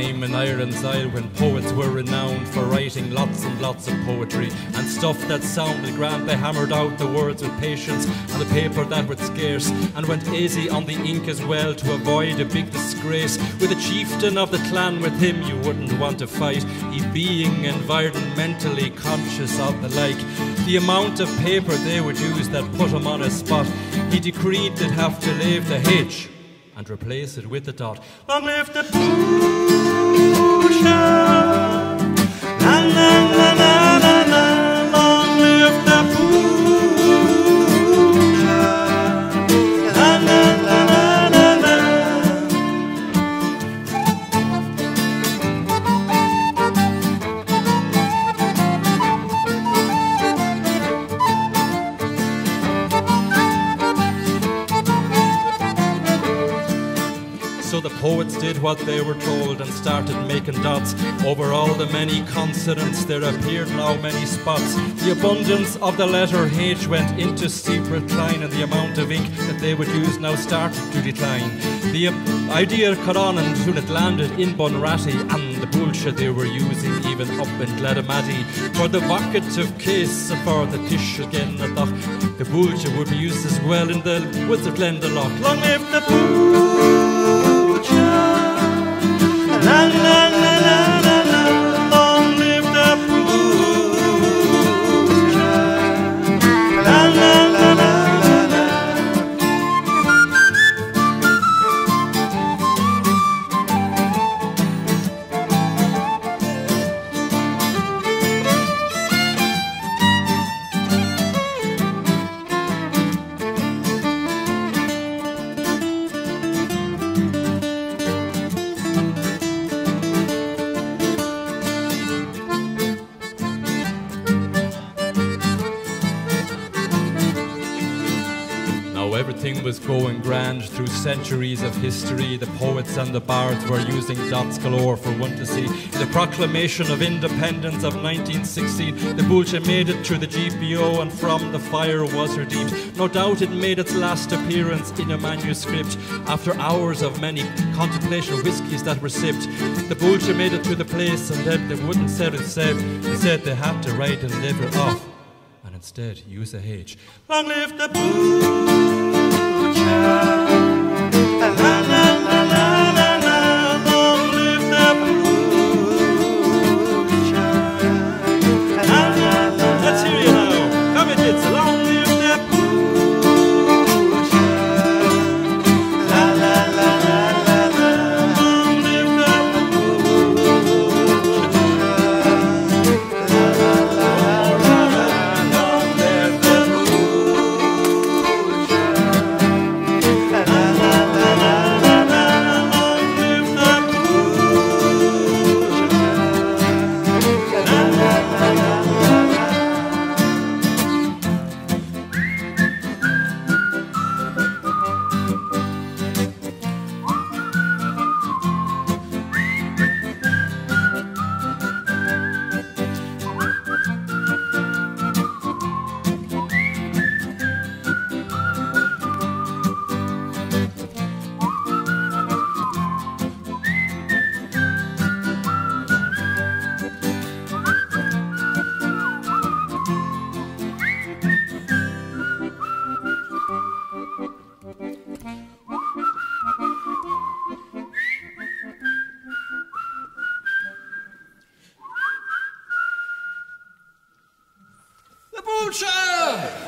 time in Ireland's Isle when poets were renowned for writing lots and lots of poetry and stuff that sounded grand. They hammered out the words with patience and the paper that was scarce and went easy on the ink as well to avoid a big disgrace. With a chieftain of the clan with him, you wouldn't want to fight. He being environmentally conscious of the like. The amount of paper they would use that put him on a spot, he decreed they'd have to leave the H and replace it with the dot. Long live the buailte! The poets did what they were told and started making dots. Over all the many consonants there appeared now many spots. The abundance of the letter H went into steep recline, and the amount of ink that they would use now started to decline. The idea caught on and soon it landed in Bunratty, and the buailte they were using even up in Gladamaddy. For the vocative case for the tish again, the buailte would be used as well in the woods of Glendalough. Long live the La la la everything was going grand through centuries of history. The poets and the bards were using dots galore for one to see. The Proclamation of Independence of 1916, the buailte made it through the GPO and from the fire was redeemed. No doubt it made its last appearance in a manuscript after hours of many contemplation whiskies that were sipped. The buailte made it to the place and then they wouldn't say it said. They said they had to write and live it off and instead use a H. Long live the buailte! La Buailte!